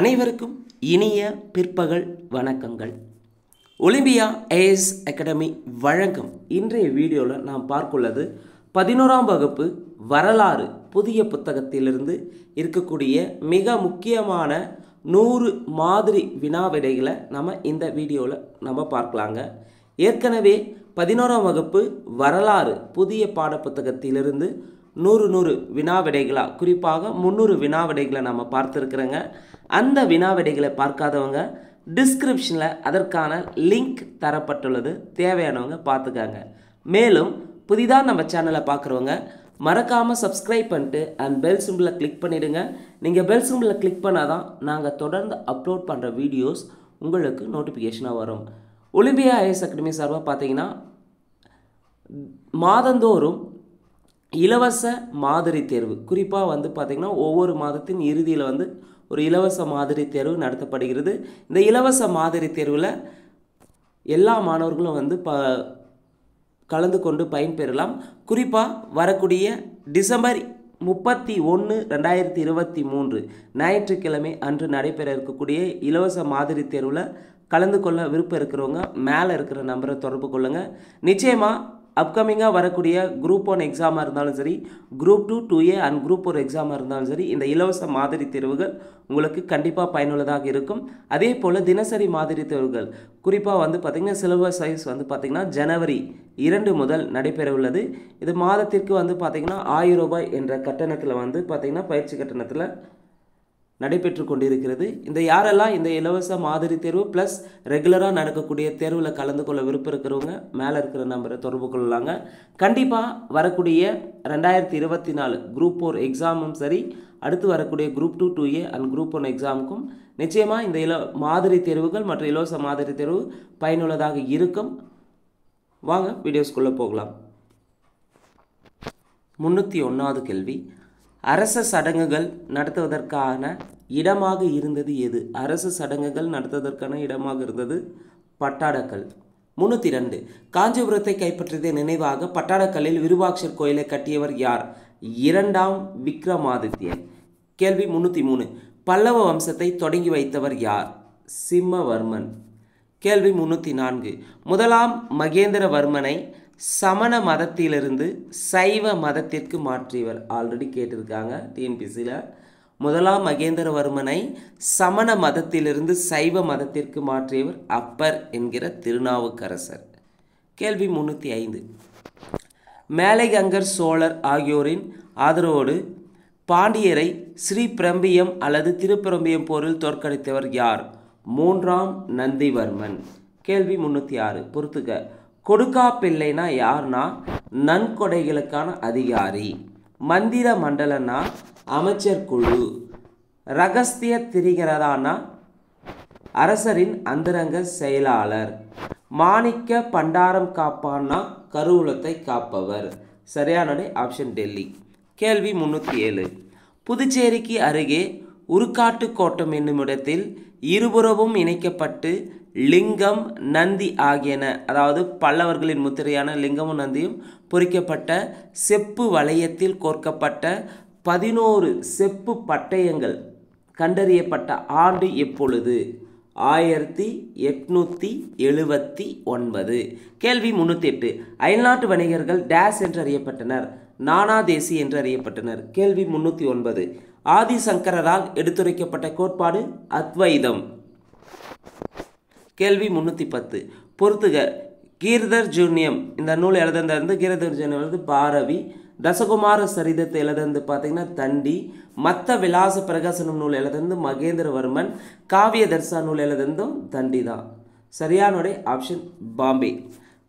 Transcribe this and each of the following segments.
அனைவருக்கும் இனிய பிற்பகல் வணக்கங்கள். ஒலிம்பியா ஏஎஸ் அகாடமி வழங்கும் இன்றைய வீடியோவில் நாம் பார்க்குள்ளது பதினோராம் வகுப்பு வரலாறு புதிய புத்தகத்திலிருந்து இருக்கக்கூடிய மிக முக்கியமான நூறு மாதிரி வினா விடைகளை நம்ம இந்த வீடியோவில் நம்ம பார்க்கலாங்க. ஏற்கனவே பதினோராம் வகுப்பு வரலாறு புதிய பாடப்புத்தகத்திலிருந்து நூறு நூறு வினா விடைகளாக குறிப்பாக முந்நூறு வினா விடைகளை நம்ம பார்த்துருக்குறோங்க. அந்த வினாவிடைகளை பார்க்காதவங்க டிஸ்கிரிப்ஷனில் அதற்கான லிங்க் தரப்பட்டுள்ளது. தேவையானவங்க பார்த்துக்காங்க. மேலும் புதிதாக நம்ம சேனலை பார்க்குறவங்க மறக்காமல் சப்ஸ்கிரைப் பண்ணிட்டு அண்ட் பெல் சிம்பிளை கிளிக் பண்ணிவிடுங்க நீங்கள் பெல் சிம்பிளை கிளிக் பண்ணால் தான் நாங்கள் தொடர்ந்து அப்லோட் பண்ணுற வீடியோஸ் உங்களுக்கு நோட்டிஃபிகேஷனாக வரும். ஒலிம்பியா ஐஎஸ் அகாடமி சார்பாக பார்த்தீங்கன்னா மாதந்தோறும் இலவச மாதிரி தேர்வு. குறிப்பாக வந்து பார்த்திங்கன்னா ஒவ்வொரு மாதத்தின் இறுதியில் வந்து ஒரு இலவச மாதிரி தேர்வு நடத்தப்படுகிறது. இந்த இலவச மாதிரி தேர்வில் எல்லா மாணவர்களும் வந்து ப கலந்து கொண்டு பயன்பெறலாம். குறிப்பாக வரக்கூடிய டிசம்பர் முப்பத்தி ஒன்று ரெண்டாயிரத்தி இருபத்தி மூன்று ஞாயிற்றுக்கிழமை அன்று நடைபெற இருக்கக்கூடிய இலவச மாதிரி தேர்வில் கலந்து கொள்ள விருப்பம் இருக்கிறவங்க மேலே இருக்கிற நம்பரை தொடர்பு கொள்ளுங்கள் நிச்சயமாக அப்கமிங்காக வரக்கூடிய குரூப் ஒன் எக்ஸாமாக இருந்தாலும் சரி group two two A and group ஒரு எக்ஸாமாக இருந்தாலும் சரி இந்த இலவச மாதிரி தேர்வுகள் உங்களுக்கு கண்டிப்பாக பயனுள்ளதாக இருக்கும். அதே போல் தினசரி மாதிரி தேர்வுகள் குறிப்பாக வந்து பார்த்திங்கன்னா சிலபஸ் சைஸ் வந்து பார்த்திங்கன்னா ஜனவரி இரண்டு முதல் நடைபெற உள்ளது. இது மாதத்திற்கு வந்து பார்த்திங்கன்னா ஆயிரம் ரூபாய் என்ற கட்டணத்தில் வந்து பார்த்திங்கன்னா பயிற்சி கட்டணத்தில் நடைபெற்று கொண்டிருக்கிறது இந்த யாரெல்லாம் இந்த இலவச மாதிரி தேர்வு ப்ளஸ் ரெகுலராக நடக்கக்கூடிய தேர்வில் கலந்து கொள்ள விருப்பம் இருக்கிறவங்க மேலே இருக்கிற நம்பரை தொடர்பு கொள்ளலாங்க. கண்டிப்பாக வரக்கூடிய ரெண்டாயிரத்தி இருபத்தி நாலு குரூப் ஃபோர் எக்ஸாமும் சரி அடுத்து வரக்கூடிய group two two A and group one எக்ஸாமுக்கும் நிச்சயமாக இந்த இல மாதிரி தேர்வுகள் மற்றும் இலவச மாதிரி தேர்வு பயனுள்ளதாக இருக்கும். வாங்க வீடியோஸ்குள்ளே போகலாம். முந்நூற்றி ஒன்றாவது கேள்வி. அரச சடங்குகள் நடத்துவதற்கான இடமாக இருந்தது எது? அரசு சடங்குகள் நடத்துவதற்கான இடமாக இருந்தது பட்டாடக்கல். முன்னூற்றி ரெண்டு காஞ்சிபுரத்தை கைப்பற்றியதை நினைவாக பட்டாடக்கல்லில் விருபாட்சர் கோயிலை கட்டியவர் யார்? இரண்டாம் விக்ரமாதித்யன். கேள்வி முன்னூற்றி மூணு பல்லவ வம்சத்தை தொடங்கி வைத்தவர் யார்? சிம்மவர்மன். கேள்வி முன்னூற்றி நான்கு முதலாம் மகேந்திரவர்மனை சமண மதத்திலிருந்து சைவ மதத்திற்கு மாற்றியவர். ஆல்ரெடி கேட்டிருக்காங்க. டிஎன்பிசியில் முதலாம் மகேந்திரவர்மனை சமண மதத்திலிருந்து சைவ மதத்திற்கு மாற்றியவர் அப்பர் என்கிற திருநாவுக்கரசர். கேள்வி முன்னூற்றி ஐந்து. மேலைகங்கர் சோழர் ஆகியோரின் ஆதரவோடு பாண்டியரை ஸ்ரீபிரம்பியம் அல்லது திருப்பிரம்பியம் போரில் தோற்கடித்தவர் யார்? மூன்றாம் நந்திவர்மன். கேள்வி முன்னூற்றி ஆறு. பொறுத்துக்க கொடுக்கா பிள்ளைனா யார்னா நன்கொடைகளுக்கான அதிகாரி. மந்திர மண்டலனா அமைச்சர் குழு. ரகஸ்திய திரிகிறதானா அரசரின் அந்தரங்க செயலாளர். மாணிக்க பண்டாரம் காப்பான்னா? கருவூலத்தை காப்பவர். சரியானடை ஆப்ஷன் டெல்லி. கேள்வி முன்னூற்றி ஏழு புதுச்சேரிக்கு அருகே உருக்காட்டு கோட்டம் என்னும் இடத்தில் இருபுறமும் இணைக்கப்பட்டு லிங்கம் நந்தி ஆகியன அதாவது பல்லவர்களின் முத்திரையான லிங்கமும் நந்தியும் பொறிக்கப்பட்ட செப்பு வளையத்தில் கோர்க்கப்பட்ட பதினோரு செப்பு பட்டயங்கள் கண்டறியப்பட்ட ஆண்டு எப்பொழுது? ஆயிரத்தி எட்நூற்றி எழுபத்தி ஒன்பது. கேள்வி முன்னூற்றி எட்டு அயல்நாட்டு வணிகர்கள் டேஸ் என்று அறியப்பட்டனர் நானாதேசி என்று அறியப்பட்டனர் கேள்வி முன்னூற்றி ஒன்பது. ஆதிசங்கரால் எடுத்துரைக்கப்பட்ட கோட்பாடு அத்வைதம். கேள்வி முந்நூற்றி பத்து. பொறுத்துக. கீர்தர் ஜூனியம். இந்த நூல் எழுதுனது கீர்தர் ஜூனியம் வந்து பாரவி. தசகுமார சரிதத்தை எழுதுனது பார்த்தீங்கன்னா தண்டி. மத்த விலாச பிரகாசனம் நூல் எழுதுனது மகேந்திரவர்மன். காவிய தர்சா நூல் எழுதுனதும் தண்டி தான் சரியானுடைய ஆப்ஷன் பாம்பே.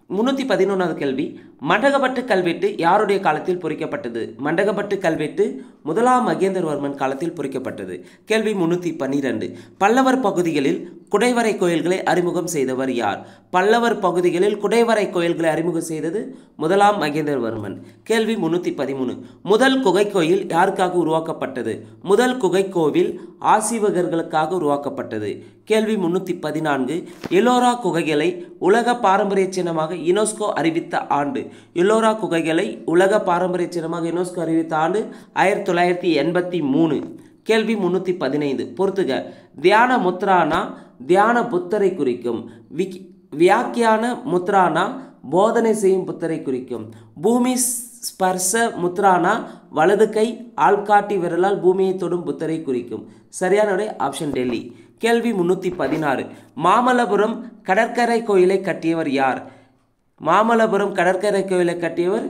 முந்நூற்றி பதினொன்றாவது கேள்வி. மண்டகப்பட்டு கல்வெட்டு யாருடைய காலத்தில் பொறிக்கப்பட்டது? மண்டகப்பட்டு கல்வெட்டு முதலாம் மகேந்திரவர்மன் காலத்தில் பொறிக்கப்பட்டது. கேள்வி முன்னூற்றி பன்னிரெண்டு. பல்லவர் பகுதிகளில் குடைவரை கோயில்களை அறிமுகம் செய்தவர் யார்? பல்லவர் பகுதிகளில் குடைவரை கோயில்களை அறிமுகம் செய்தது முதலாம் மகேந்திரவர்மன். கேள்வி முன்னூற்றி பதிமூணு. முதல் குகை கோயில் யாருக்காக உருவாக்கப்பட்டது? முதல் குகை கோவில் ஆசிவகர்களுக்காக உருவாக்கப்பட்டது. கேள்வி முன்னூற்றி பதினான்கு. எலோரா குகைகளை உலக பாரம்பரிய சின்னமாக யுனெஸ்கோ அறிவித்த ஆண்டு எல்லோரா குகைகளை உலக பாரம்பரிய சின்னமாக யுனெஸ்கோ அறிவித்த ஆண்டு ஆயிரத்தி தொள்ளாயிரத்தி எண்பத்தி மூணு. கேள்வி முந்நூற்றி பதினைந்து. பொறுத்துக. தியான முத்ரானா தியான புத்தரை குறிக்கும். விக் வியாக்கியான முத்ரானா போதனை செய்யும் புத்தரை குறிக்கும். பூமி ஸ்பர்ச முத்ரானா வலது கை ஆள்காட்டி விரலால் பூமியை தொடும் புத்தரை குறிக்கும். சரியான ஆப்ஷன் டெல்லி. கேள்வி முன்னூற்றி பதினாறு. மாமல்லபுரம் கடற்கரை கோயிலை கட்டியவர் யார்? மாமல்லபுரம் கடற்கரை கோயிலை கட்டியவர்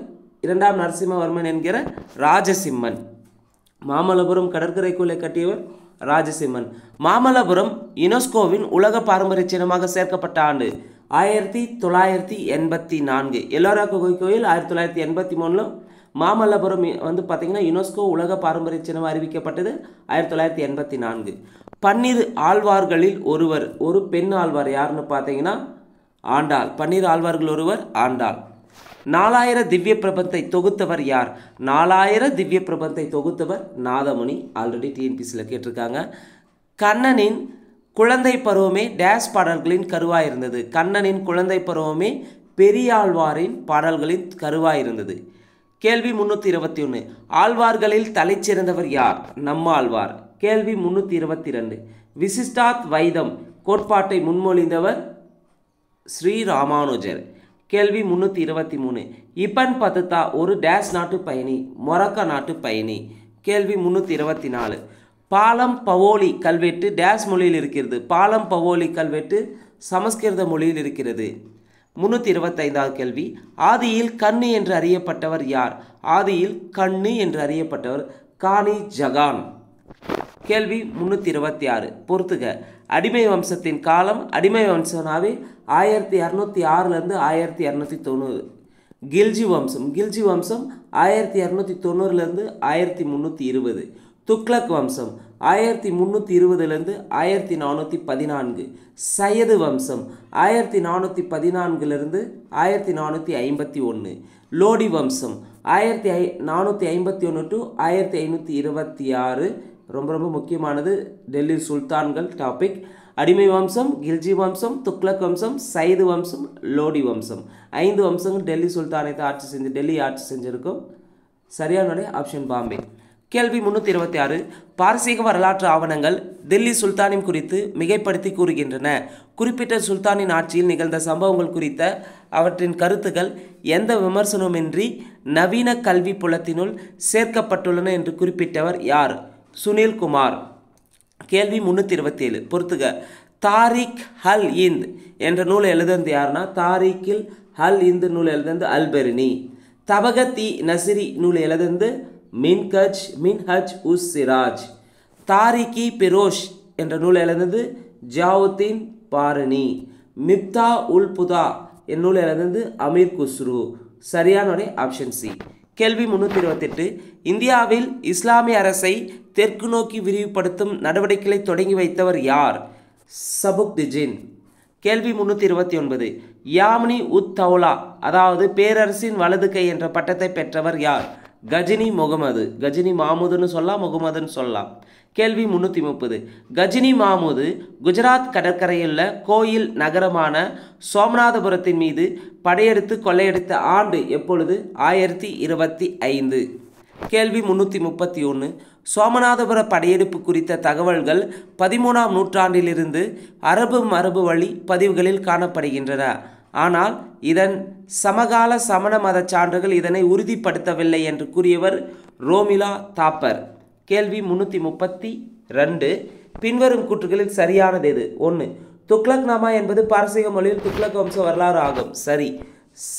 இரண்டாம் நரசிம்மவர்மன் என்கிற ராஜசிம்மன். மாமல்லபுரம் கடற்கரை கோயிலை கட்டியவர் ராஜசிம்மன். மாமல்லபுரம் யுனெஸ்கோவின் உலக பாரம்பரிய சின்னமாக சேர்க்கப்பட்ட ஆண்டு ஆயிரத்தி தொள்ளாயிரத்தி எண்பத்தி நான்கு. எல்லோரா குகை கோயில் ஆயிரத்தி தொள்ளாயிரத்தி எண்பத்தி மூணில் மாமல்லபுரம் வந்து பார்த்திங்கன்னா யுனெஸ்கோ உலக பாரம்பரிய சின்னம் அறிவிக்கப்பட்டது ஆயிரத்தி தொள்ளாயிரத்தி எண்பத்தி நான்கு. பன்னிரு ஆழ்வார்களில் ஒருவர் ஒரு பெண் ஆழ்வார் யாருன்னு பார்த்தீங்கன்னா ஆண்டாள். பன்னிரு ஆழ்வார்கள் ஒருவர் ஆண்டாள். நாலாயிர திவ்ய பிரபத்தை தொகுத்தவர் யார்? நாலாயிர திவ்ய பிரபத்தை தொகுத்தவர் நாதமுனி. ஆல்ரெடி டிஎன்பிசியில் கேட்டிருக்காங்க. கண்ணனின் குழந்தை பருவமே டேஸ் பாடல்களின் கருவாக இருந்தது. கண்ணனின் குழந்தை பருவமே பெரியாழ்வாரின் பாடல்களின் கருவாக இருந்தது. கேள்வி முன்னூற்றி இருபத்தி ஒன்று ஆழ்வார்களில் தலைச்சிறந்தவர் யார்? நம்மாழ்வார். கேள்வி முன்னூற்றி இருபத்தி ரெண்டு விசிஷ்டாத் வைதம். கோட்பாட்டை முன்மொழிந்தவர் ஸ்ரீ ராமானுஜர் கேள்வி முன்னூற்றி இருபத்தி மூணு. இப்பன் பத்துத்தா ஒரு டேஸ் நாட்டு பயணி மொரக்கா நாட்டு பயணி. கேள்வி முன்னூற்றி இருபத்தி நாலு. பாலம் பவோலி கல்வெட்டு டேஸ் மொழியில் இருக்கிறது. பாலம் பவோலி கல்வெட்டு சமஸ்கிருத மொழியில் இருக்கிறது. முன்னூற்றி இருபத்தைந்தாவது கேள்வி. ஆதியில் கண்ணு என்று அறியப்பட்டவர் யார்? ஆதியில் கண்ணு என்று அறியப்பட்டவர் காணி ஜகான். கேள்வி முந்நூற்றி இருபத்தி ஆறு. பொறுத்துக. அடிமை வம்சத்தின் காலம் அடிமை வம்சனாவே ஆயிரத்தி இரநூத்தி ஆறுலேருந்து ஆயிரத்தி இரநூத்தி தொண்ணூறு. கில்ஜி வம்சம். கில்ஜி வம்சம் ஆயிரத்தி இரநூத்தி தொண்ணூறுலேருந்து ஆயிரத்தி முந்நூற்றி இருபது. துக்ளக் வம்சம் ஆயிரத்தி முந்நூற்றி இருபதுலேருந்து ஆயிரத்தி நானூற்றி பதினான்கு. சையது வம்சம் ஆயிரத்தி நானூற்றி பதினான்குலேருந்து ஆயிரத்தி நானூற்றி ஐம்பத்தி ஒன்று. லோடி வம்சம் ஆயிரத்தி ஐ நானூற்றி ஐம்பத்தி ஒன்று டு ஆயிரத்தி ஐநூற்றி இருபத்தி ஆறு. ரொம்ப ரொம்ப முக்கியமானது டெல்லி சுல்தான்கள் டாபிக் அடிமை வம்சம் கில்ஜி வம்சம் துக்ளக் வம்சம் சைது வம்சம் லோடி வம்சம். ஐந்து வம்சங்கள் டெல்லி சுல்தானை தான் ஆட்சி செஞ்சு டெல்லி ஆட்சி செஞ்சுருக்கும். சரியான ஆப்ஷன் பாம்பே. கேள்வி முன்னூற்றி இருபத்தி ஆறு. பாரசீக வரலாற்று ஆவணங்கள் டெல்லி சுல்தானின் குறித்து மிகைப்படுத்தி கூறுகின்றன. குறிப்பிட்ட சுல்தானின் ஆட்சியில் நிகழ்ந்த சம்பவங்கள் குறித்த அவற்றின் கருத்துக்கள் எந்த விமர்சனமின்றி நவீன கல்வி புலத்தினுள் சேர்க்கப்பட்டுள்ளன என்று குறிப்பிட்டவர் யார்? சுனில் குமார் கேள்வி முன்னூற்றி இருபத்தேழு பொறுத்துக. தாரிக் ஹல் இந்த் என்ற நூலை எழுதுனது யாருன்னா? தாரிக்கில் ஹல் இந்து நூல் எழுதுனது அல்பெரினி. தபகத்தி நசிரி நூல் எழுதுனது மின்கஜ் மின்ஹஜ் உஸ் சிராஜ். தாரிகி பெரோஷ் என்ற நூல் எழுதுனது ஜாவுத்தீன் பாரணி. மிப்தா உல் புதா என் நூல் எழுதுனது அமீர் குஸ்ரு. சரியானுடைய ஆப்ஷன் சி கேள்வி முன்னூற்றி இருபத்தெட்டு. இந்தியாவில் இஸ்லாமிய அரசை தெற்கு நோக்கி விரிவுபடுத்தும் நடவடிக்கைகளை தொடங்கி வைத்தவர் யார்? சபுக்திஜின் கேள்வி முன்னூற்றி இருபத்தி ஒன்பது யாமினி உத் தௌலா அதாவது பேரரசின் வலது கை என்ற பட்டத்தை பெற்றவர் யார்? கஜினி முகமது. கஜினி மாமுதுன்னு சொல்லலாம் முகமதுன்னு சொல்லலாம். கேள்வி முன்னூற்றி முப்பது கஜினி மாமுது குஜராத் கடற்கரையுள்ள கோயில் நகரமான சோமநாதபுரத்தின் மீது படையெடுத்து கொள்ளையடித்த ஆண்டு எப்பொழுது? ஆயிரத்தி இருபத்தி ஐந்து. கேள்வி முன்னூற்றி முப்பத்தி ஒன்று சோமநாதபுர படையெடுப்பு குறித்த தகவல்கள் பதிமூணாம் நூற்றாண்டிலிருந்து அரபு மரபு வழி பதிவுகளில் காணப்படுகின்றன. ஆனால் இதன் சமகால சமண மத சான்றுகள் இதனை உறுதிப்படுத்தவில்லை என்று கூறியவர் ரோமிலா தாப்பர். கேள்வி முன்னூற்றி முப்பத்தி ரெண்டு. பின்வரும் கூற்றுகளில் சரியானது எது? ஒன்று துக்ளக் நாமா என்பது பாரசீக மொழியில் துக்ளக் வம்ச வரலாறு ஆகும். சரி.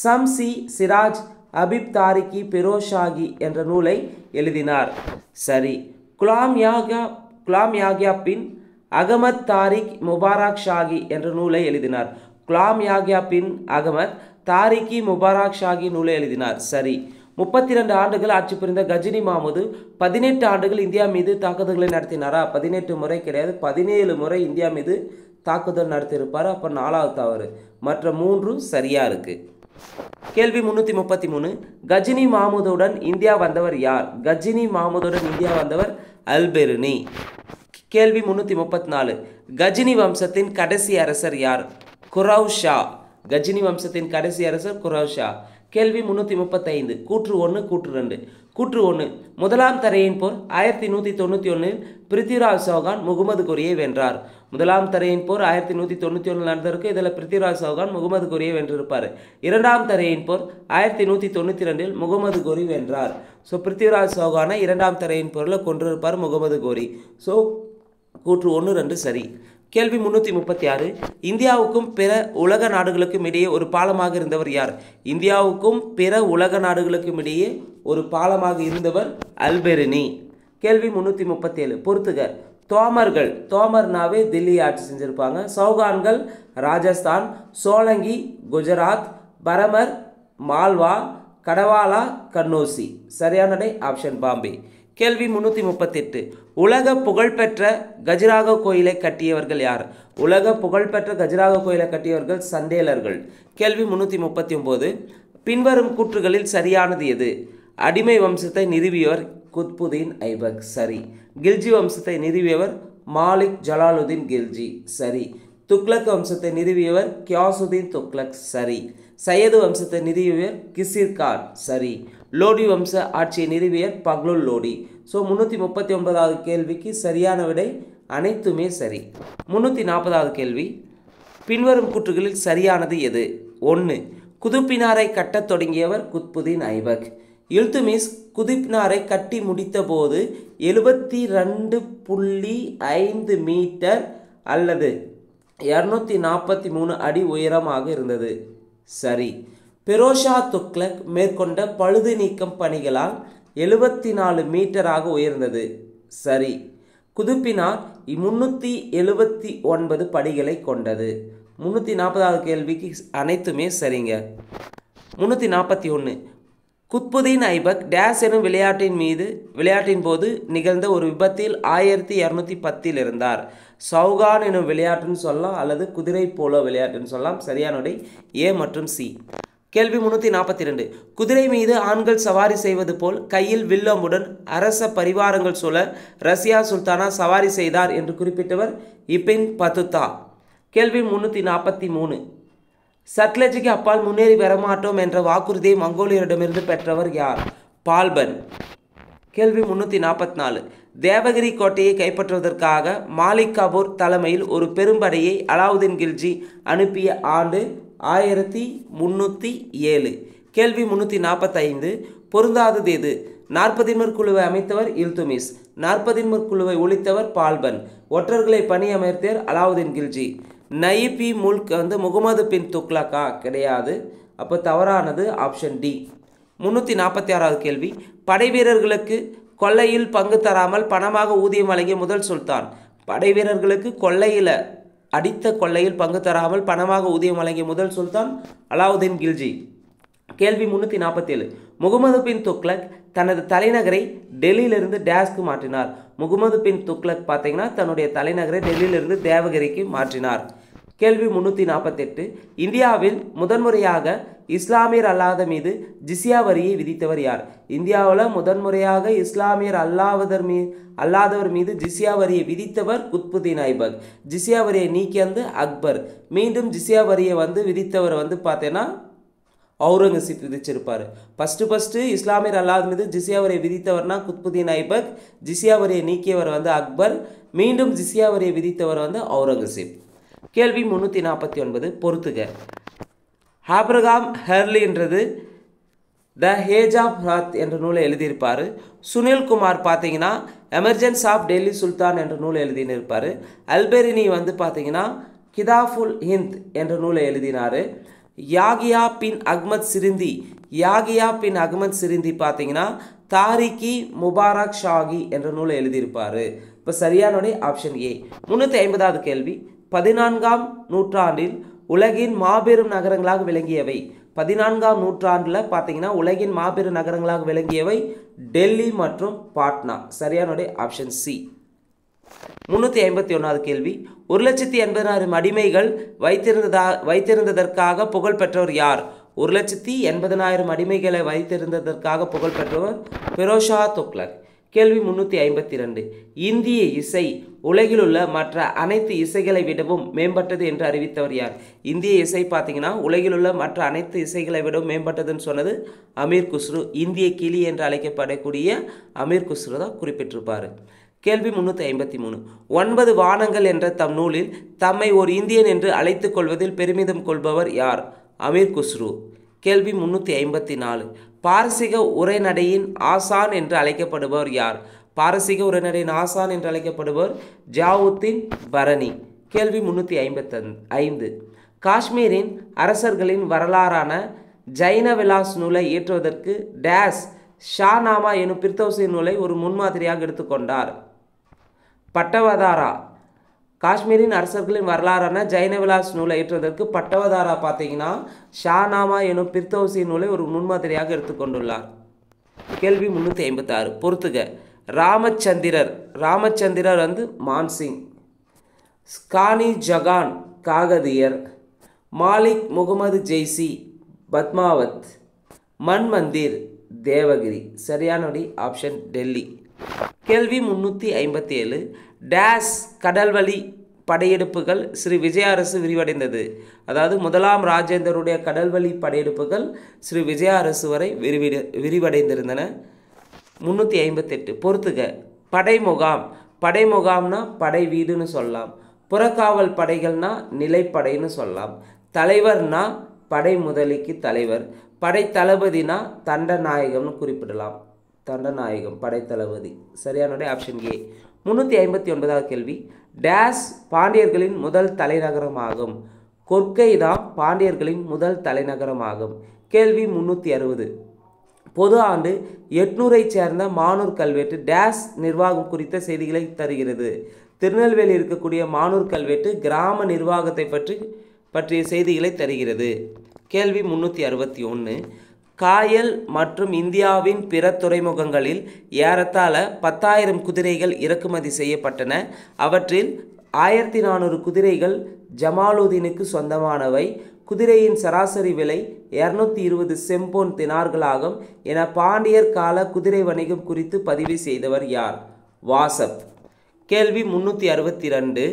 சம்சி சிராஜ் அபிப் தாரிகி பெரோஷாகி என்ற நூலை எழுதினார். சரி. குலாம் யாக்யா குலாம் யாக்யா பின் அகமத் தாரிக் முபாரக் ஷாகி என்ற நூலை எழுதினார். குலாம் யாக்யா பின் அகமத் தாரிகி முபாரக் ஷாகி நூலை எழுதினார். சரி. முப்பத்தி ரெண்டு ஆண்டுகள் ஆட்சி புரிந்த கஜினி மாமுது பதினெட்டு ஆண்டுகள் இந்தியா மீது தாக்குதல்களை நடத்தினாரா? பதினெட்டு முறை கிடையாது பதினேழு முறை இந்தியா மீது தாக்குதல் நடத்தியிருப்பார். அப்போ நாலாவது தவறு. மற்ற மூன்றும் சரியாக இருக்குது கேள்வி முன்னூற்றி முப்பத்தி மூணு. கஜினி மாமுதுடன் இந்தியா வந்தவர் யார்? கஜினி மாமுதுடன் இந்தியா வந்தவர் அல்பெருனி. கேள்வி முந்நூற்றி முப்பத்தி நாலு. கஜினி வம்சத்தின் கடைசி அரசர் யார்? குரவ் ஷா கஜினி வம்சத்தின் கடைசி அரசர் குரவ் ஷா கேள்வி முன்னூற்றி முப்பத்தைந்து கூற்று ஒன்று கூற்று ரெண்டு. கூற்று ஒன்று முதலாம் தரையின் போர் ஆயிரத்தி நூற்றி தொண்ணூற்றி ஒன்றில் பிருத்திவிராஜ் சௌகான் முகமது கோரியை வென்றார். முதலாம் தரையின் போர் ஆயிரத்தி நூற்றி தொண்ணூற்றி ஒன்றில் நடந்திருக்கு இதில் பிருத்திவிராஜ் சௌகான் முகமது கோரியை வென்றிருப்பார். இரண்டாம் தரையின் போர் ஆயிரத்தி நூற்றி தொண்ணூற்றி ரெண்டில் முகமது கோரி வென்றார். ஸோ பிருத்திவிராஜ் சௌகானை இரண்டாம் தரையின் போரில் கொன்றிருப்பார் முகமது கோரி. ஸோ கூற்று ஒன்று ரெண்டு சரி. கேள்வி முன்னூற்றி முப்பத்தி ஆறு இந்தியாவுக்கும் பிற உலக நாடுகளுக்கும் இடையே ஒரு பாலமாக இருந்தவர் யார்? இந்தியாவுக்கும் பிற உலக நாடுகளுக்கும் இடையே ஒரு பாலமாக இருந்தவர் அல்பெரினி. கேள்வி முன்னூற்றி முப்பத்தி ஏழு பொறுத்துக தோமர்கள் தோமர்னாவே தில்லி ஆட்சி செஞ்சுருப்பாங்க. சௌகான்கள் ராஜஸ்தான் சோலங்கி குஜராத் பரமர் மால்வா கடவாலா கன்னோசி. சரியான ஆப்ஷன் பாம்பே. கேள்வி முந்நூற்றி முப்பத்தெட்டு உலக புகழ்பெற்ற கஜராக கோயிலை கட்டியவர்கள் யார்? உலக புகழ்பெற்ற கஜிராக கோயிலை கட்டியவர்கள் சந்தேலர்கள். கேள்வி முன்னூற்றி முப்பத்தி ஒம்பது பின்வரும் கூற்றுகளில் சரியானது எது? அடிமை வம்சத்தை நிறுவியவர் குத்புதீன் ஐபக். சரி. கில்ஜி வம்சத்தை நிறுவியவர் மாலிக் ஜலாலுதீன் கில்ஜி. சரி. துக்ளக் வம்சத்தை நிறுவியவர் கியாசுதீன் துக்ளக். சரி. சையது வம்சத்தை நிறுவியவர் கிசிர் கான். சரி. லோடி வம்ச ஆட்சியை நிறுவியர் பக்லுல் லோடி. ஸோ முந்நூற்றி முப்பத்தி ஒன்பதாவது கேள்விக்கு சரியான விடை அனைத்துமே சரி. முந்நூற்றி நாற்பதாவது கேள்வி. பின்வரும் கூற்றுகளில் சரியானது எது? ஒன்று குதுப்பினாரை கட்டத் தொடங்கியவர் குத்புதீன் ஐபக். இல்துமிஸ் குதுப்பினாரை கட்டி முடித்தபோது எழுபத்தி ரெண்டு புள்ளி ஐந்து மீட்டர் அல்லது இரநூத்தி நாற்பத்தி மூணு அடி உயரமாக இருந்தது. சரி. பெரோஷா துக்ளக் மேற்கொண்ட பழுது நீக்கம் பணிகளால் எழுபத்தி நாலு மீட்டராக உயர்ந்தது. சரி. குதுப்பினார் முன்னூற்றி எழுபத்தி ஒன்பது படிகளை கொண்டது. முந்நூற்றி நாற்பதாவது கேள்விக்கு அனைத்துமே சரிங்க. முந்நூற்றி நாற்பத்தி ஒன்று குத்புதீன் ஐபக் டேஸ் எனும் விளையாட்டின் மீது விளையாட்டின் போது நிகழ்ந்த ஒரு விபத்தில் ஆயிரத்தி இரநூத்தி பத்தில் இருந்தார். சௌகான் எனும் விளையாட்டுன்னு சொல்லலாம் அல்லது குதிரை போலோ விளையாட்டுன்னு சொல்லலாம். சரியான ஏ மற்றும் சி. கேள்வி முன்னூற்றி நாற்பத்தி ரெண்டு குதிரை மீது ஆண்கள் சவாரி செய்வது போல் கையில் வில்லம்புடன் அரச பரிவாரங்கள் சூழ ரஷ்யா சுல்தானா சவாரி செய்தார் என்று குறிப்பிட்டவர் இபின் பதுத்தா கேள்வி முன்னூற்றி நாற்பத்தி மூணு சட்லஜுக்கு அப்பால் முன்னேறி வரமாட்டோம் என்ற வாக்குறுதியை மங்கோலியரிடமிருந்து பெற்றவர் யார்? பால்பன். கேள்வி முன்னூற்றி நாற்பத்தி நாலு தேவகிரி கோட்டையை கைப்பற்றுவதற்காக மாலிக் கபூர் தலைமையில் ஒரு பெரும்படையை அலாவுதீன் கில்ஜி அனுப்பிய ஆண்டு ஆயிரத்தி முந்நூற்றி ஏழு. கேள்வி முந்நூற்றி நாற்பத்தைந்து பொருந்தாதது எது? நாற்பதின்மர் குழுவை அமைத்தவர் இல்துமிஸ். நாற்பதின்மர் குழுவை ஒழித்தவர் பால்பன். ஒற்றர்களை பணியமர்த்தியர் அலாவுதீன் கில்ஜி. நயிபி முல்க் வந்து முகமது பின் துக்லக்கா கிடையாது. அப்போ தவறானது ஆப்ஷன் டி. முந்நூற்றி நாற்பத்தி ஆறாவது கேள்வி. படை வீரர்களுக்கு கொள்ளையில் பங்கு தராமல் பணமாக ஊதியம் வழங்கிய முதல் சுல்தான். படை வீரர்களுக்கு கொள்ளையில் அடித்த கொள்ளையில் பங்கு தராமல் பணமாக ஊதியம் வழங்கிய முதல் சுல்தான் அலாவுதீன் கில்ஜி. கேள்வி முன்னூற்றி நாற்பத்தி ஏழு முகமது பின் துக்லக் தனது தலைநகரை டெல்லியிலிருந்து டேஸ்க்கு மாற்றினார். முகமது பின் துக்லக் பார்த்தீங்கன்னா தன்னுடைய தலைநகரை டெல்லியிலிருந்து தேவகிரிக்கு மாற்றினார். கேள்வி முன்னூற்றி நாற்பத்தெட்டு இந்தியாவில் முதன்முறையாக இஸ்லாமியர் அல்லாத மீது ஜிசியா வரியை விதித்தவர் யார்? இந்தியாவில் முதன்முறையாக இஸ்லாமியர் அல்லாதவர் மீ அல்லாதவர் மீது ஜிசியா வரியை விதித்தவர் குத்புதீன் ஐபக். ஜிசியா வரியை நீக்கியந்து அக்பர். மீண்டும் ஜிசியா வரியை வந்து விதித்தவர் வந்து பார்த்தேன்னா அவுரங்கசீப் விதிச்சிருப்பார். ஃபஸ்ட்டு ஃபஸ்ட்டு இஸ்லாமியர் அல்லாத மீது ஜிசியா வரியை விதித்தவர்னா குத்புதீன் ஐபக். ஜிசியா வரியை நீக்கியவர் வந்து அக்பர். மீண்டும் ஜிசியா வரியை விதித்தவர் வந்து அவுரங்கசீப் கேள்வி முந்நூற்றி நாற்பத்தி ஒன்பது பொறுத்துக. ஆப்ரகாம் ஹெர்லின்றது த ஹேஜ் ஆஃப் ஹாத் என்ற நூலை எழுதியிருப்பார். சுனில்குமார் பார்த்தீங்கன்னா எமர்ஜென்ஸ் ஆஃப் டெல்லி சுல்தான் என்ற நூலை எழுதினிருப்பார் அல்பெரினி வந்து பார்த்தீங்கன்னா கிதாஃபுல் ஹிந்த் என்ற நூலை எழுதினார். யாகியா பின் அக்மத் சிரிந்தி யாகியா பின் அகமத் சிரிந்தி பார்த்தீங்கன்னா தாரிகி முபாரக் ஷாகி என்ற நூலை எழுதியிருப்பார். இப்போ சரியானுடைய ஆப்ஷன் ஏ. முந்நூற்றி ஐம்பதாவது கேள்வி. பதினான்காம் நூற்றாண்டில் உலகின் மாபெரும் நகரங்களாக விளங்கியவை. பதினான்காம் நூற்றாண்டில் பார்த்தீங்கன்னா உலகின் மாபெரும் நகரங்களாக விளங்கியவை டெல்லி மற்றும் பாட்னா. சரியானுடைய ஆப்ஷன் சி முந்நூற்றி ஐம்பத்தி ஒன்றாவது கேள்வி. ஒரு லட்சத்தி எண்பதாயிரம் அடிமைகள் வைத்திருந்ததா வைத்திருந்ததற்காக புகழ் பெற்றவர் யார்? ஒரு லட்சத்தி எண்பதனாயிரம் அடிமைகளை வைத்திருந்ததற்காக புகழ் பெற்றவர் பெரோஷா துக்லக் கேள்வி முன்னூற்றி ஐம்பத்தி ரெண்டு இந்திய இசை உலகிலுள்ள மற்ற அனைத்து இசைகளை விடவும் மேம்பட்டது என்று அறிவித்தவர் யார்? இந்திய இசை பார்த்தீங்கன்னா உலகிலுள்ள மற்ற அனைத்து இசைகளை விடவும் மேம்பட்டதுன்னு சொன்னது அமீர் குஸ்ரு. இந்திய கிளி என்று அழைக்கப்படக்கூடிய அமீர் குஸ்ரு தான் குறிப்பிட்டிருப்பார். கேள்வி முன்னூற்றி ஐம்பத்தி மூணு ஒன்பது வானங்கள் என்ற தம் நூலில் தம்மை ஒரு இந்தியன் என்று அழைத்து கொள்வதில் பெருமிதம் கொள்பவர் யார்? அமீர் குஸ்ரு. கேள்வி முன்னூற்றி ஐம்பத்தி நாலு பாரசீக உரைநடையின் ஆசான் என்று அழைக்கப்படுபவர் யார்? பாரசீக உரைநடையின் ஆசான் என்று அழைக்கப்படுபவர் ஜாவுத்தீன் பரணி. கேள்வி முன்னூற்றி ஐம்பத்தன் ஐந்து. காஷ்மீரின் அரசர்களின் வரலாறான ஜைன விலாஸ் நூலை இயற்றுவதற்கு டேஸ் ஷாநாமா எனும் பிர்தௌசி நூலை ஒரு முன்மாதிரியாக எடுத்துக்கொண்டார். பட்டவதாரா காஷ்மீரின் அரசர்களின் வரலாறான ஜைனவிலாஸ் நூலை ஏற்றுவதற்கு பட்டவதாரா பார்த்தீங்கன்னா ஷாநாமா எனும் பிர்தௌசி நூலை ஒரு முன்மாதிரியாக எடுத்துக்கொண்டுள்ளார் கேள்வி முந்நூற்றி ஐம்பத்தாறு. பொறுத்துக. ராமச்சந்திரர் ராமச்சந்திரர் வந்து மான்சிங். ஸ்கானி ஜகான் காகதியர். மாலிக் முகமது ஜெய்சி பத்மாவத். மண் மந்திர் தேவகிரி. சரியானபடி ஆப்ஷன் டெல்லி. கேள்வி முன்னூற்றி ஐம்பத்தி ஏழு டேஸ் கடல்வழி படையெடுப்புகள் ஸ்ரீ விஜய அரசு விரிவடைந்தது. அதாவது முதலாம் ராஜேந்தருடைய கடல்வழி படையெடுப்புகள் ஸ்ரீ விஜய அரசு வரை விரிவிட விரிவடைந்திருந்தன. முந்நூற்றி ஐம்பத்தெட்டு. பொறுத்துக. படை முகாம். படை முகாம்னா படை வீடுன்னு சொல்லலாம். புறக்காவல் படைகள்னா நிலைப்படைன்னு சொல்லலாம். தலைவர்னா படை முதலிக்கு தலைவர். படை தளபதினா தண்டநாயகம்னு குறிப்பிடலாம். தண்டநாயகம் படை தளபதி. சரியானுடைய ஆப்ஷன் ஏ. முந்நூற்றி ஐம்பத்தி ஒன்பதாவது கேள்வி. டேஸ் பாண்டியர்களின் முதல் தலைநகரமாகும். கொற்கை தான் பாண்டியர்களின் முதல் தலைநகரமாகும். கேள்வி முந்நூற்றி அறுபது. பொது ஆண்டு எட்நூறைச் சேர்ந்த மானூர் கல்வெட்டு டேஸ் நிர்வாகம் குறித்த செய்திகளை தருகிறது. திருநெல்வேலி இருக்கக்கூடிய மானூர் கல்வெட்டு கிராம நிர்வாகத்தை பற்றி பற்றிய செய்திகளை தருகிறது. கேள்வி முந்நூற்றி அறுபத்தி ஒன்று காயல் மற்றும் இந்தியாவின் பிற துறைமுகங்களில் ஏறத்தாழ பத்தாயிரம் குதிரைகள் இறக்குமதி செய்யப்பட்டன. அவற்றில் ஆயிரத்தி நானூறு குதிரைகள் ஜமாலுதீனுக்கு சொந்தமானவை. குதிரையின் சராசரி விலை இரநூத்தி இருபது செம்பொன் தினார்களாகும் என பாண்டியர் கால குதிரை வணிகம் குறித்து பதிவு செய்தவர் யார்? வாசப். கேள்வி முன்னூற்றி அறுபத்தி ரெண்டு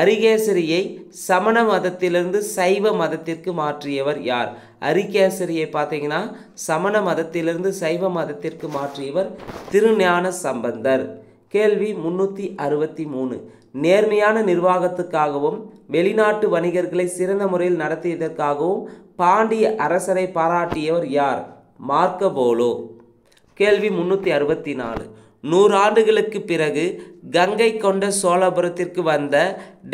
அரிகேசரியை சமண மதத்திலிருந்து சைவ மதத்திற்கு மாற்றியவர் யார்? அரிகேசரியை பார்த்தீங்கன்னா சமண மதத்திலிருந்து சைவ மதத்திற்கு மாற்றியவர் திருஞான சம்பந்தர். கேள்வி முன்னூற்றி அறுபத்தி மூணு. நேர்மையான நிர்வாகத்துக்காகவும் வெளிநாட்டு வணிகர்களை சிறந்த முறையில் நடத்தியதற்காகவும் பாண்டிய அரசரை பாராட்டியவர் யார்? மார்க்கபோலோ. கேள்வி முன்னூற்றி அறுபத்தி நாலு. நூறாண்டுகளுக்கு பிறகு கங்கை கொண்ட சோழபுரத்திற்கு வந்த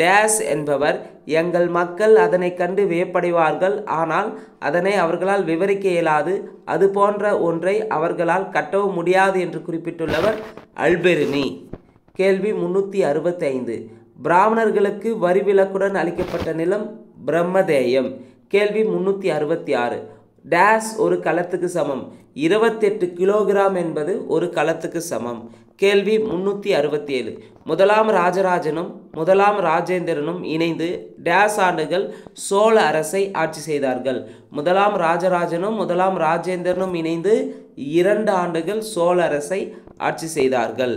டேஸ் என்பவர் எங்கள் மக்கள் அதனை கண்டு வியப்படைவார்கள். ஆனால் அதனை அவர்களால் விவரிக்க இயலாது. அது போன்ற ஒன்றை அவர்களால் கட்டவும் முடியாது என்று குறிப்பிட்டுள்ளவர் அல்பெருனி கேள்வி முன்னூற்றி அறுபத்தைந்து. பிராமணர்களுக்கு வரிவிலக்குடன் அளிக்கப்பட்ட நிலம் பிரம்மதேயம். கேள்வி முன்னூற்றி அறுபத்தி ஆறு. டேஸ் ஒரு களத்துக்கு சமம். இருபத்தெட்டு கிலோகிராம் என்பது ஒரு களத்துக்கு சமம். கேள்வி முன்னூற்றி அறுபத்தி ஏழு முதலாம் ராஜராஜனும் முதலாம் ராஜேந்திரனும் இணைந்து டேஸ் ஆண்டுகள் சோழ அரசை ஆட்சி செய்தார்கள். முதலாம் ராஜராஜனும் முதலாம் ராஜேந்திரனும் இணைந்து இரண்டு ஆண்டுகள் சோழ அரசை ஆட்சி செய்தார்கள்.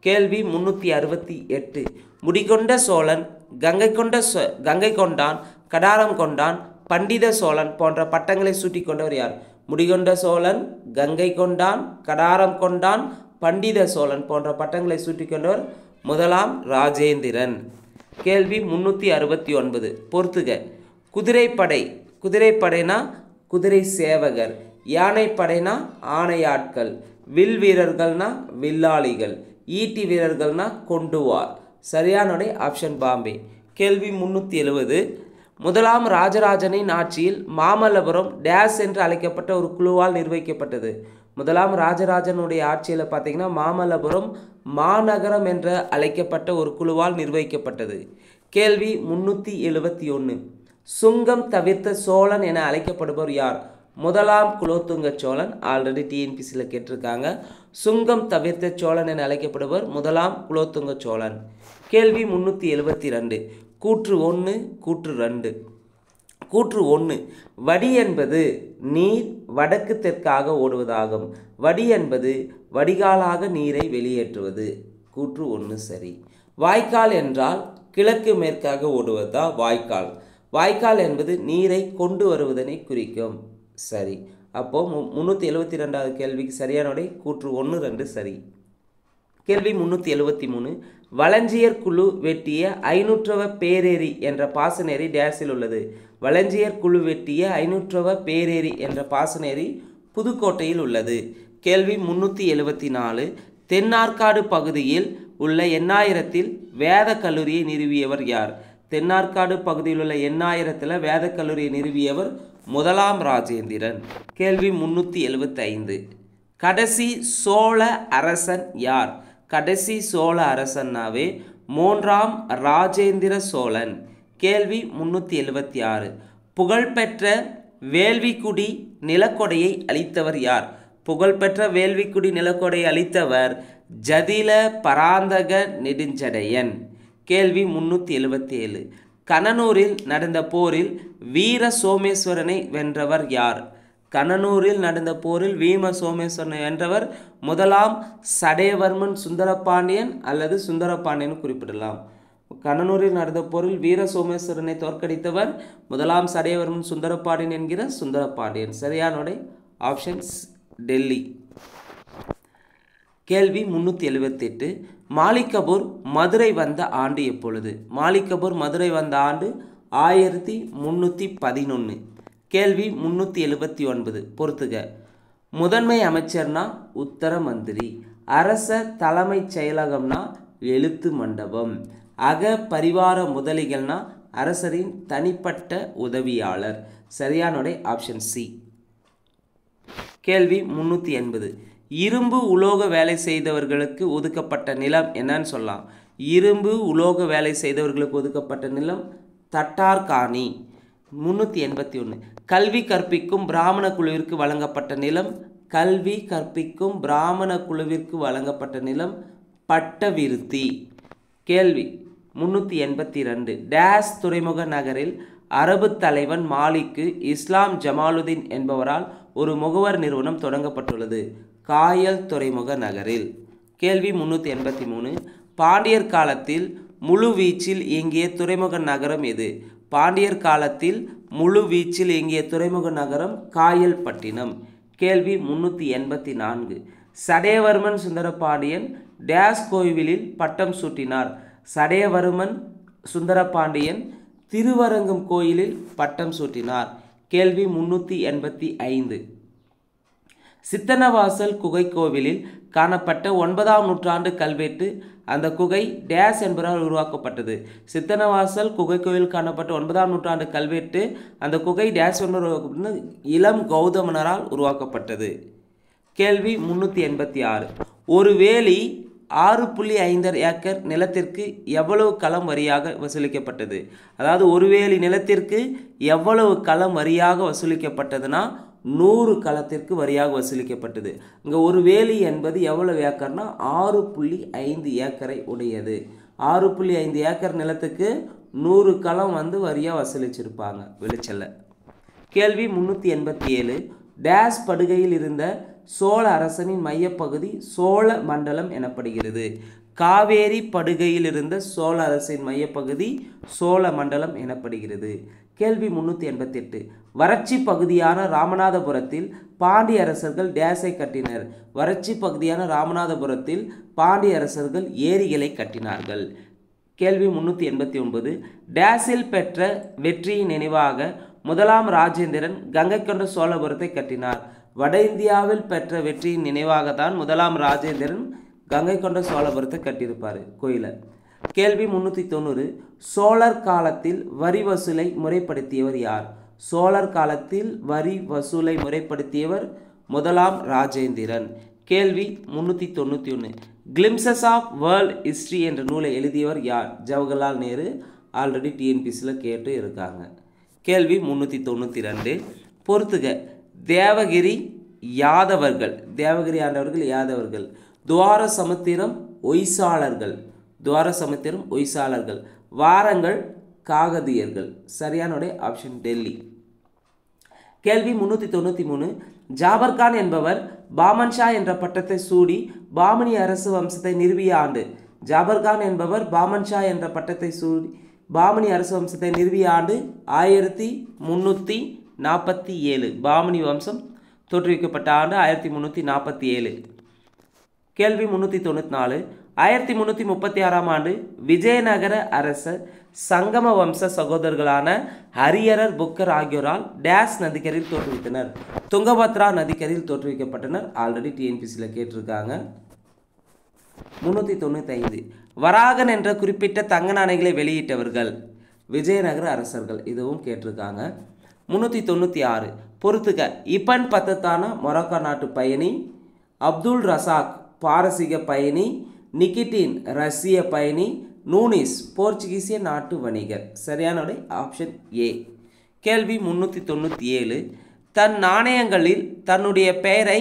கேள்வி முன்னூற்றி அறுபத்தி எட்டு. முடிகொண்ட சோழன் கங்கை கொண்ட சோ கங்கை கொண்டான் கடாரம் கொண்டான் பண்டித சோழன் போன்ற பட்டங்களை சூட்டி கொண்டவர் யார்? முடிகொண்ட சோழன் கங்கை கொண்டான் கடாரம் கொண்டான் பண்டித சோழன் போன்ற பட்டங்களை சூட்டி கொண்டவர் முதலாம் ராஜேந்திரன். கேள்வி முன்னூற்றி அறுபத்தி ஒன்பது. பொறுத்துக. குதிரைப்படை. குதிரைப்படைனா குதிரை சேவகர். யானைப்படைனா ஆணையாட்கள் வில் வீரர்கள்னா வில்லாளிகள். ஈட்டி வீரர்கள்னா கொண்டுவார். சரியான ஆப்ஷன் பாம்பே. கேள்வி முன்னூற்றி எழுபது. முதலாம் ராஜராஜனின் ஆட்சியில் மாமல்லபுரம் டேஸ் என்று அழைக்கப்பட்ட ஒரு குழுவால் நிர்வகிக்கப்பட்டது. முதலாம் ராஜராஜனுடைய ஆட்சியில் பார்த்தீங்கன்னா மாமல்லபுரம் மாநகரம் என்று அழைக்கப்பட்ட ஒரு குழுவால் நிர்வகிக்கப்பட்டது. கேள்வி முன்னூற்றி எழுபத்தி ஒன்று சுங்கம் தவிர்த்த சோழன் என அழைக்கப்படுபவர் யார்? முதலாம் குலோத்துங்க சோழன் ஆல்ரெடி டிஎன்பிசியில் கேட்டிருக்காங்க. சுங்கம் தவிர்த்த சோழன் என அழைக்கப்படுபவர் முதலாம் குலோத்துங்க சோழன். கேள்வி முன்னூற்றி எழுபத்தி ரெண்டு. கூற்று ஒன்று கூற்று ரெண்டு. கூற்று ஒன்று வடி என்பது நீர் வடக்கு தெற்காக ஓடுவதாகும். வடி என்பது வடிகாலாக நீரை வெளியேற்றுவது. கூற்று ஒன்று சரி. வாய்க்கால் என்றால் கிழக்கு மேற்காக ஓடுவதா வாய்க்கால்? வாய்க்கால் என்பது நீரை கொண்டு வருவதனை குறிக்கும். சரி. அப்போ மு முந்நூற்றி எழுபத்தி ரெண்டாவது கேள்விக்கு சரியானவடை கூற்று ஒன்று ரெண்டு சரி. கேள்வி முந்நூற்றி எழுபத்தி மூணு வளஞ்சியர் குழு வெட்டிய ஐநூற்றவ பேரேரி என்ற பாசனேரி டேஸில் உள்ளது. வளஞ்சியர் குழு வெட்டிய ஐநூற்றவ பேரேரி என்ற பாசனேரி புதுக்கோட்டையில் உள்ளது. கேள்வி முன்னூற்றி எழுபத்தி நாலு தென்னார்காடு பகுதியில் உள்ள எண்ணாயிரத்தில் வேத கல்லூரியை நிறுவியவர் யார்? தென்னார்காடு பகுதியில் உள்ள எண்ணாயிரத்தில் வேத கல்லூரியை நிறுவியவர் முதலாம் ராஜேந்திரன். கேள்வி முன்னூற்றி எழுபத்தைந்து கடைசி சோழ அரசன் யார்? கடைசி சோழ அரசன்னாவே மூன்றாம் ராஜேந்திர சோழன். கேள்வி முன்னூற்றி எழுபத்தி ஆறு புகழ்பெற்ற வேள்விக்குடி நிலக்கொடையை அளித்தவர் யார்? புகழ்பெற்ற வேள்விக்குடி நிலக்கொடையை அளித்தவர் ஜதில பராந்தக நெடுஞ்சடையன். கேள்வி முன்னூற்றி எழுபத்தி ஏழு கனனூரில் நடந்த போரில் வீர சோமேஸ்வரனை வென்றவர் யார்? கனனூரில் நடந்த போரில் வீம சோமேஸ்வரன் என்றவர் முதலாம் சடையவர்மன் சுந்தரபாண்டியன் அல்லது சுந்தரபாண்டியன் குறிப்பிடலாம். கனனூரில் நடந்த போரில் வீர சோமேஸ்வரனை தோற்கடித்தவர் முதலாம் சடையவர்மன் சுந்தரபாண்டியன் என்கிற சுந்தரபாண்டியன். சரியானுடைய ஆப்ஷன்ஸ் டெல்லி. கேள்வி முன்னூற்றி எழுபத்தெட்டு மாலிக் கபூர் மதுரை வந்த ஆண்டு எப்பொழுது? மாலிக் கபூர் மதுரை வந்த ஆண்டு ஆயிரத்தி முந்நூற்றி பதினொன்று கேள்வி முந்நூற்றி எழுபத்தி ஒன்பது. பொறுத்துக. முதன்மை அமைச்சர்னா உத்தர மந்திரி அரச தலைமைச் செயலகம்னா எழுத்து மண்டபம். அக பரிவார முதலிகள்னா அரசரின் தனிப்பட்ட உதவியாளர். சரியானுடைய ஆப்ஷன் சி. கேள்வி முன்னூற்றி எண்பது. இரும்பு உலோக வேலை செய்தவர்களுக்கு ஒதுக்கப்பட்ட நிலம் என்னன்னு சொல்லலாம். இரும்பு உலோக வேலை செய்தவர்களுக்கு ஒதுக்கப்பட்ட நிலம் தட்டார்காணி. முந்நூற்றி எண்பத்தி ஒன்று கல்வி கற்பிக்கும் பிராமண குழுவிற்கு வழங்கப்பட்ட நிலம் கல்வி கற்பிக்கும் பிராமண குழுவிற்கு வழங்கப்பட்ட நிலம் பட்டவிருத்தி கேள்வி முன்னூற்றி எண்பத்தி ரெண்டு டேஸ் துறைமுக நகரில் அரபு தலைவன் மாலிக்கு இஸ்லாம் ஜமாலுதீன் என்பவரால் ஒரு முகவர் நிறுவனம் தொடங்கப்பட்டுள்ளது. காயல் துறைமுக நகரில். கேள்வி முன்னூற்றி எண்பத்தி மூணு. பாண்டியர் காலத்தில் முழு வீச்சில் இயங்கிய துறைமுக நகரம் எது? பாண்டியர் காலத்தில் முழு வீச்சில் இயங்கிய துறைமுக நகரம் காயல்பட்டினம். கேள்வி முன்னூற்றி எண்பத்தி நான்கு. சடையவர்மன் சுந்தரபாண்டியன் டேஸ் கோவிலில் பட்டம் சூட்டினார். சடையவர்மன் சுந்தரபாண்டியன் திருவரங்கம் கோயிலில் பட்டம் சூட்டினார். கேள்வி முன்னூற்றி எண்பத்தி ஐந்து. சித்தனவாசல் குகை கோவிலில் காணப்பட்ட ஒன்பதாம் நூற்றாண்டு கல்வெட்டு அந்த குகை டேஸ் என்பவரால் உருவாக்கப்பட்டது. சித்தனவாசல் குகை கோயில் காணப்பட்ட ஒன்பதாம் நூற்றாண்டு கல்வெட்டு அந்த குகை டேஸ் என்பவர் உருவாக்கப்பட்டது. இளம் கௌதமனரால் உருவாக்கப்பட்டது. கேள்வி முன்னூற்றி எண்பத்தி ஆறு. ஒரு வேலி ஆறு புள்ளி ஐந்தர் ஏக்கர் நிலத்திற்கு எவ்வளவு களம் வரியாக வசூலிக்கப்பட்டது? அதாவது ஒரு வேலி நிலத்திற்கு எவ்வளவு களம் வரியாக வசூலிக்கப்பட்டதுன்னா நூறு களத்திற்கு வரியாக வசூலிக்கப்பட்டது. இங்கே ஒரு வேலி என்பது எவ்வளவு ஏக்கர்னா ஆறு புள்ளி ஐந்து ஏக்கரை உடையது. ஆறு புள்ளி ஐந்து ஏக்கர் நிலத்துக்கு நூறு களம் வந்து வரியாக வசூலிச்சிருப்பாங்க விளைச்சல்ல. கேள்வி முன்னூற்றி எண்பத்தி ஏழு. டேஸ் படுகையில் இருந்த சோழ அரசனின் மையப்பகுதி சோழ மண்டலம் எனப்படுகிறது. காவேரி படுகையில் இருந்த சோழ அரசின் மையப்பகுதி சோழ மண்டலம் எனப்படுகிறது. கேள்வி முன்னூற்றி எண்பத்தெட்டு. வறட்சி பகுதியான ராமநாதபுரத்தில் பாண்டிய அரசர்கள் டேஸை கட்டினர். வறட்சி பகுதியான ராமநாதபுரத்தில் பாண்டிய அரசர்கள் ஏரிகளை கட்டினார்கள். கேள்வி முன்னூற்றி எண்பத்தி ஒன்பது டேஸில் பெற்ற வெற்றியின் நினைவாக முதலாம் ராஜேந்திரன் கங்கை கொண்ட சோழபுரத்தை கட்டினார். வட இந்தியாவில் பெற்ற வெற்றியின் நினைவாக தான் முதலாம் ராஜேந்திரன் கங்கை கொண்ட சோழபுரத்தை கட்டியிருப்பார் கோயிலை. கேள்வி முன்னூற்றி தொண்ணூறு சோழர் காலத்தில் வரி வசூலை முறைப்படுத்தியவர் யார்? சோழர் காலத்தில் வரி வசூலை முறைப்படுத்தியவர் முதலாம் ராஜேந்திரன். கேள்வி முந்நூற்றி தொண்ணூற்றி ஒன்று கிளிம்சஸ் ஆஃப் வேர்ல்ட் ஹிஸ்ட்ரி என்ற நூலை எழுதியவர் யார்? ஜவஹர்லால் நேரு ஆல்ரெடி டிஎன்பிசியில் கேட்டு இருக்காங்க. கேள்வி முந்நூற்றி தொண்ணூற்றி ரெண்டு பொறுத்துக தேவகிரி யாதவர்கள் தேவகிரி ஆண்டவர்கள் யாதவர்கள்? துவார சமுத்திரம் ஒய்சாளர்கள். துவார சமுத்திரம் ஒய்சாளர்கள். வாரங்கள் காகதியர்கள். சரியானுடைய ஆப்ஷன் டெல்லி. கேள்வி முன்னூற்றி தொண்ணூற்றி மூணு ஜாபர்கான் என்பவர் பாமன் ஷா என்ற பட்டத்தை சூடி பாமனி அரசு வம்சத்தை நிறுவிய ஆண்டு. ஜாபர்கான் என்பவர் பாமன் ஷா என்ற பட்டத்தை சூடி பாமனி அரசு வம்சத்தை நிறுவிய ஆண்டு ஆயிரத்தி முந்நூற்றி நாற்பத்தி ஏழு. பாமனி வம்சம் தோற்றுவிக்கப்பட்ட ஆண்டு ஆயிரத்தி முந்நூற்றி நாற்பத்தி ஏழு. கேள்வி முந்நூற்றி தொண்ணூற்றி நாலு. ஆயிரத்தி முந்நூற்றி முப்பத்தி ஆறாம் ஆண்டு விஜயநகர அரசர் சங்கம வம்ச சகோதரர்களான ஹரியரர் புக்கர் ஆகியோரால் டேஸ் நதிக்கரையில் தோற்றுவித்தனர். துங்கபத்ரா நதிக்கரையில் தோற்றுவிக்கப்பட்டனர். ஆல்ரெடி டிஎன்பிசியில் கேட்டிருக்காங்க. முந்நூற்றி தொண்ணூற்றி ஐந்து. வராகன் என்ற குறிப்பிட்ட தங்க நாணயங்களை வெளியிட்டவர்கள் விஜயநகர அரசர்கள் இதுவும் கேட்டிருக்காங்க. முந்நூற்றி தொண்ணூற்றி ஆறு. பொறுத்துக்க இப்பன் பத்தத்தான மொரோக்கோ நாட்டு பயணி அப்துல் ரசாக் பாரசீக பயணி நிக்கிட்டின் ரஷ்ய பயணி நூனிஸ் போர்ச்சுகீசிய நாட்டு வணிகர். சரியான ஆப்ஷன் ஏ கேள்வி முன்னூற்றி தொண்ணூற்றி ஏழு. தன் நாணயங்களில் தன்னுடைய பெயரை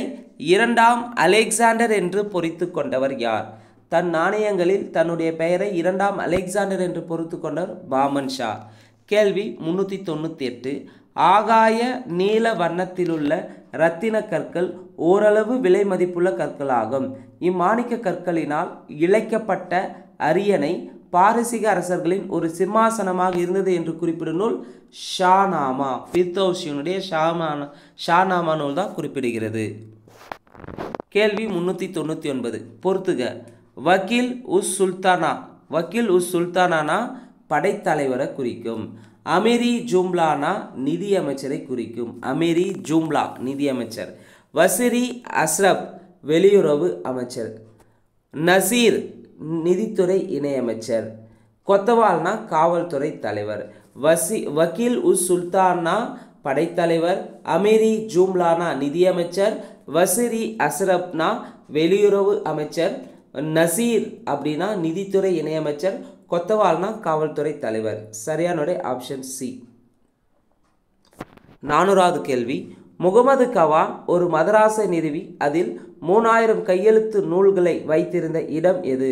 இரண்டாம் அலெக்சாண்டர் என்று பொறித்து கொண்டவர் யார்? தன் நாணயங்களில் தன்னுடைய பெயரை இரண்டாம் அலெக்சாண்டர் என்று பொறித்து கொண்டவர் பாமன் ஷா. கேள்வி முன்னூற்றி தொண்ணூற்றி எட்டு. ஆகாய நீல வண்ணத்திலுள்ள இரத்தின கற்கள் ஓரளவு விலை மதிப்புள்ள கற்களாகும். இம்மாணிக்க கற்களினால் இழைக்கப்பட்ட அரியணை பாரசீக அரசர்களின் ஒரு சிம்மாசனமாக இருந்தது என்று குறிப்பிடும் நூல் ஷானாமா. பிர்தோஷியனுடைய ஷாமான ஷானாமா நூல் தான் குறிப்பிடுகிறது. கேள்வி முன்னூற்றி தொண்ணூற்றி ஒன்பது. பொறுத்துக. வக்கீல் உஸ் சுல்தானா. வக்கீல் உஸ் சுல்தானானா படைத்தலைவரை குறிக்கும். அமீரி ஜூம்லானா நிதியமைச்சரை குறிக்கும். அமீரி ஜூம்லா நிதியமைச்சர். வசிரி அஸ்ரப் வெளியுறவு அமைச்சர். நசீர் நிதித்துறை இணையமைச்சர். கொத்தவால்னா காவல்துறை தலைவர். வசி வக்கீல் உஸ் சுல்தானா படைத்தலைவர். அமீரி ஜூம்லானா நிதியமைச்சர். வசிரி அஸ்ரப்னா வெளியுறவு அமைச்சர். நசீர் அப்படின்னா நிதித்துறை இணையமைச்சர். கொத்தவால்னா காவல்துறை தலைவர். சரியானுடைய ஆப்ஷன் சி நானூறாவது கேள்வி. முகமது கவான் ஒரு மதராசை நிறுவி அதில் மூணாயிரம் கையெழுத்து நூல்களை வைத்திருந்த இடம் எது?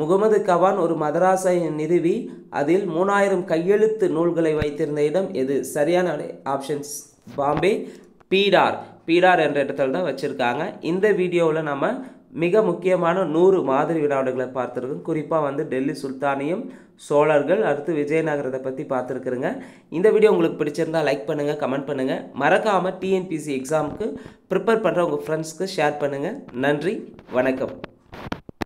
முகமது கவான் ஒரு மதராசை நிறுவி அதில் மூணாயிரம் கையெழுத்து நூல்களை வைத்திருந்த இடம் எது? சரியான ஆப்ஷன்ஸ் பாம்பே. பீடார். பீடார் என்ற இடத்துல தான் வச்சுருக்காங்க. இந்த வீடியோவில் நம்ம மிக முக்கியமான நூறு மாதிரி வினாடுகளை பார்த்துருக்கோம். குறிப்பாக வந்து டெல்லி சுல்தானியம் சோழர்கள் அடுத்து விஜயநகரத்தை பற்றி பார்த்துருக்குறேங்க. இந்த வீடியோ உங்களுக்கு பிடிச்சிருந்தா லைக் பண்ணுங்கள் கமெண்ட் பண்ணுங்கள் மறக்காமல் டிஎன்பிசி எக்ஸாமுக்கு ப்ரிப்பேர் பண்ணுற உங்கள் ஃப்ரெண்ட்ஸ்க்கு ஷேர் பண்ணுங்கள் நன்றி வணக்கம்.